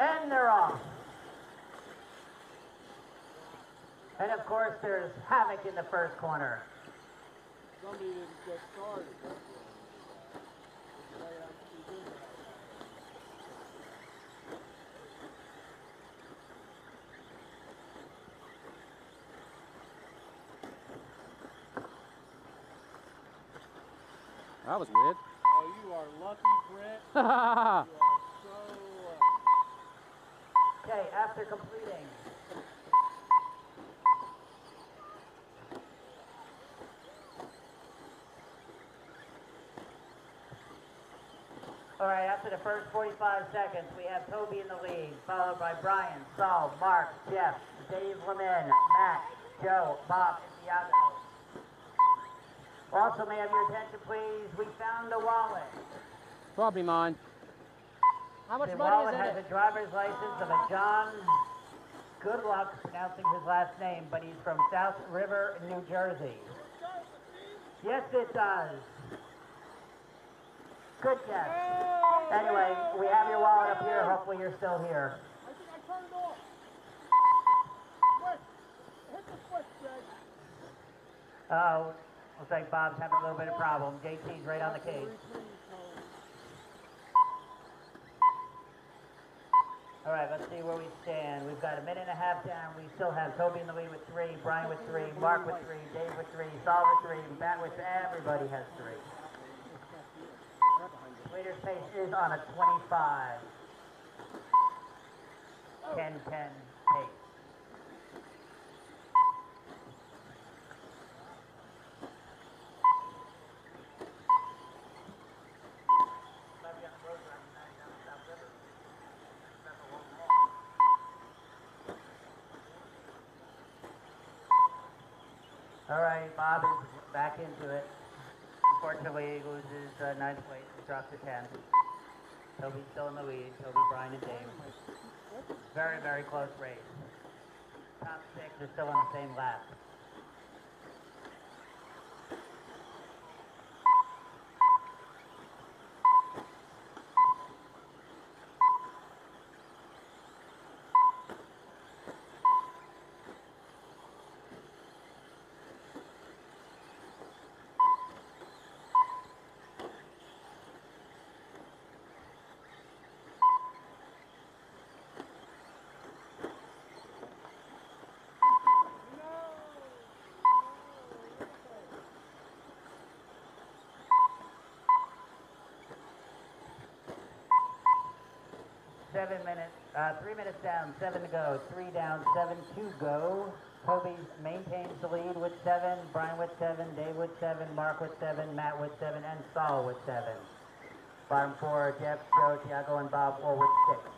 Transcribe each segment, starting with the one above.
And they're off. And of course, there's havoc in the first corner. Somebody didn't get started. That was weird. Oh, you are lucky, Brett. You are so lucky. Okay, after completing. All right, after the first 45 seconds, we have Toby in the lead, followed by Brian, Saul, Mark, Jeff, Dave Lemin, Matt, Joe, Bob, and Thiago. Also, may I have your attention, please? We found a wallet. Probably mine. How much money is has in it? a driver's license of a John Good luck pronouncing his last name, but he's from South River, New Jersey. Yes, it does. Good guess. Anyway, we have your wallet up here. Hopefully, you're still here. I think I turned it off. Switch. Hit the switch, Greg. Uh, looks like Bob's having a little bit of problem. JT's right on the case. All right, let's see where we stand. We've got a minute and a half down. We still have Toby in the lead with three, Brian with three, Mark with three, Dave with three, Saul with three, Matt with everybody has three. Leader's pace is on a 25. 10 10 pace. All right, Bob is back into it. Unfortunately, he loses uh, ninth place and drops to 10. Toby's still in the lead. Toby, Brian, and Dave. Very, very close race. Top six are still on the same lap. Seven minutes, uh, three minutes down, seven to go. Three down, seven to go. Toby maintains the lead with seven, Brian with seven, Dave with seven, Mark with seven, Matt with seven, and Saul with seven. Bottom four, Jeff, Joe, Tiago, and Bob all with six.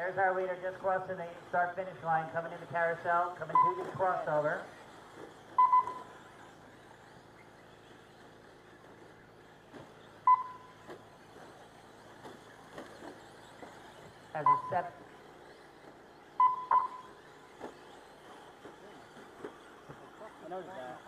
There's our leader just crossing the start finish line, coming in the carousel, coming to the crossover. As a step, I noticed that.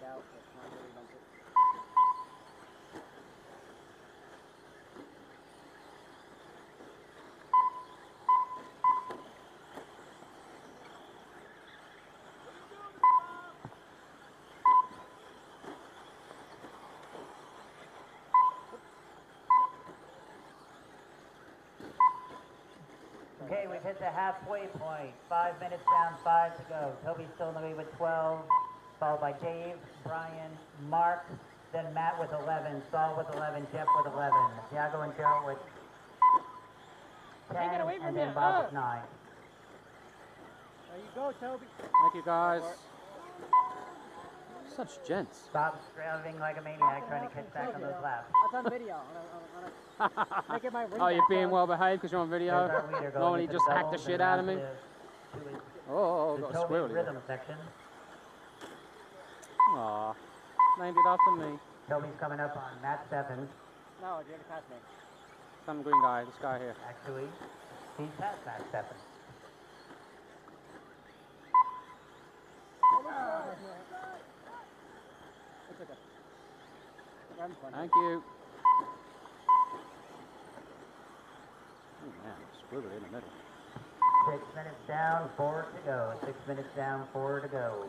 it out, not really it. Okay, we've hit the halfway point. Five minutes down, five to go. Toby's still in the lead with 12 followed by Dave, Brian, Mark, then Matt with 11, Saul with 11, Jeff with 11, Thiago and Joe with 10, Take it away from and then you. Bob with 9. There you go, Toby. Thank you guys. Such gents. Bob's driving like a maniac trying to catch back on those laps. That's on video. On a, on a, on a, making my ring Oh, you're being well behaved because you're on video. our leader Normally into just the hack the shit out of me. to- to Oh, oh, to got a Toby's squirrel rhythm section. Aw, named it after me. Toby's coming up on Matt Stephens, No, you already passed me. Some green guy, this guy here. actually. He's past Matt Stephens. It's okay. We're having fun. Thank you. Oh man, squiggly in the middle. Six minutes down, four to go. Six minutes down, four to go.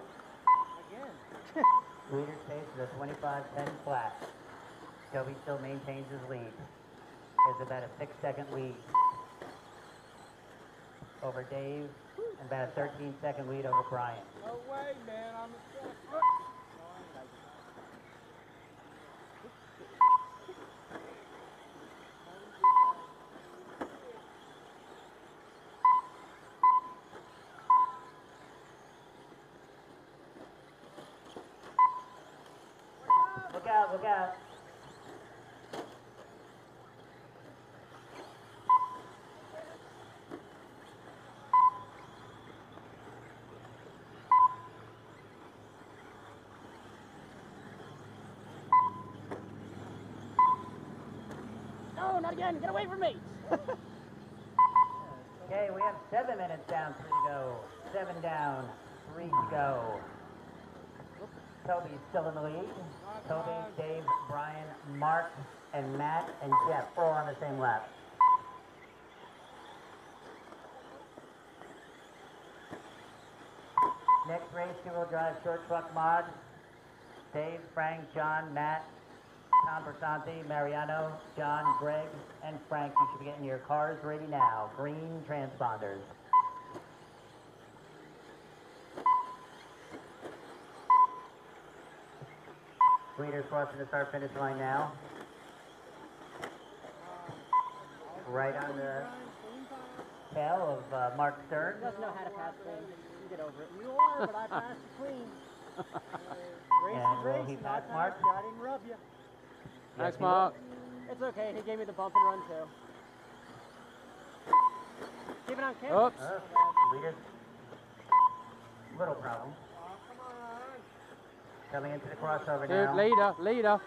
Leader stays with a 25-10 flat. Toby still maintains his lead. There's about a six-second lead over Dave, and about a 13-second lead over Brian. No way, man. I'm a out, look out. No, not again. Get away from me. Okay, we have seven minutes down, three to go. Seven down, three to go. Toby's still in the lead. Toby, Dave, Brian, Mark, and Matt, and Jeff all on the same lap. Next race, two-wheel drive short truck mod. Dave, Frank, John, Matt, Tom Bersanti, Mariano, John, Greg, and Frank. You should be getting your cars ready now. Green transponders. Leaders crossing the start finish line now. Right on the tail of uh, Mark Stern. He doesn't know how to pass things. You get over it. You are, but I passed you clean. Race And is will he pass Mark? passed. I didn't rub you. Thanks, he will. Mark. It's okay. He gave me the bump and run too. Keep it on camera. Oops. Uh. Little problem. Coming into the crossover Dude, now. leader, leader.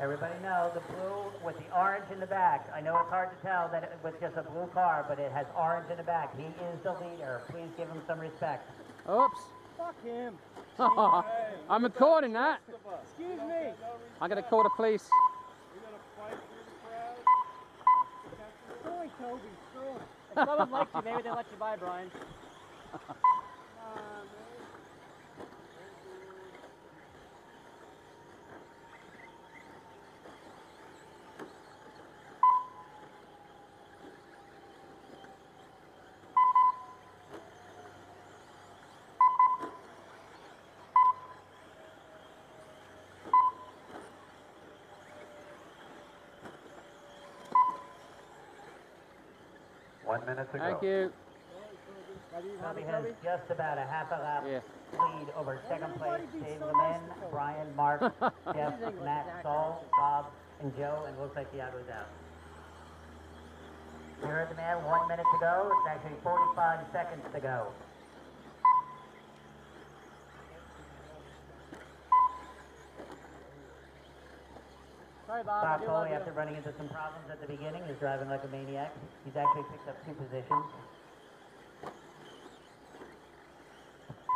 Everybody know the blue with the orange in the back. I know it's hard to tell that it was just a blue car, but it has orange in the back. He is the leader. Please give him some respect. Oops. Fuck him. I'm recording that. Excuse me. I'm gonna call the police. We're gonna fight through the Toby. Destroy. If someone likes you, maybe they let you by, Brian. One minute to Thank go. you. Tommy, has just about a half a lap Yeah. lead over second place. Everybody be Dave so the nice men. Brian, Mark, Jeff, Matt, Zach Saul, Bob, and Joe, and it looks like Thiago's out. You heard the man, one minute to go. It's actually 45 seconds to go. Sorry, Bob. I Bob do Foley, love you. after running into some problems at the beginning, is driving like a maniac. He's actually picked up two positions.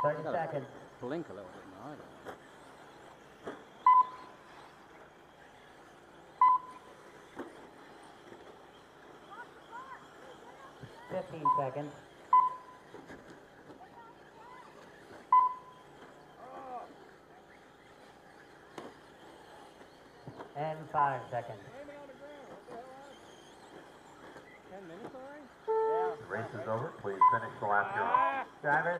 30 seconds. Blink a little bit now. I 15 seconds. And five seconds. Ten minutes already? Yeah. Race is over. Please finish the last you're on. Ah. Drivers,